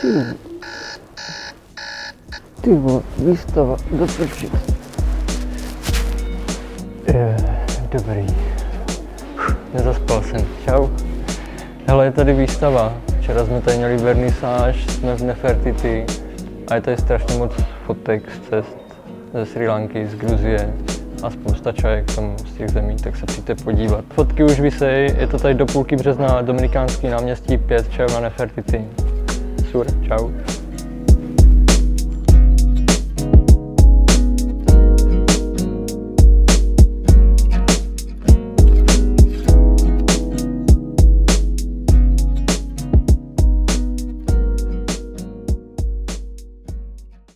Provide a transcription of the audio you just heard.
Ty, ty vole, výstava, do. Je, dobrý. Nezaspal jsem. Čau. Hele, je tady výstava. Včera jsme tady měli vernisáž, jsme v Nefertiti a je tady strašně moc fotek z cest ze Sri Lanky, z Gruzie a spousta čajek tam z těch zemí, tak se přijďte podívat. Fotky už vysej, je to tady do půlky března, Dominikánský náměstí 5, čau na Nefertiti. Sur, čau.